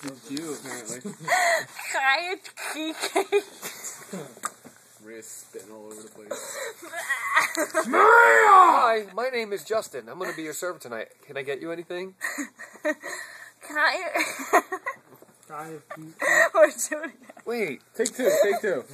She's you, apparently. Quiet, it's Wrist Maria's spitting all over the place. Hi, my name is Justin. I'm going to be your server tonight. Can I get you anything? Can We're doing it. Wait. Take two, take two.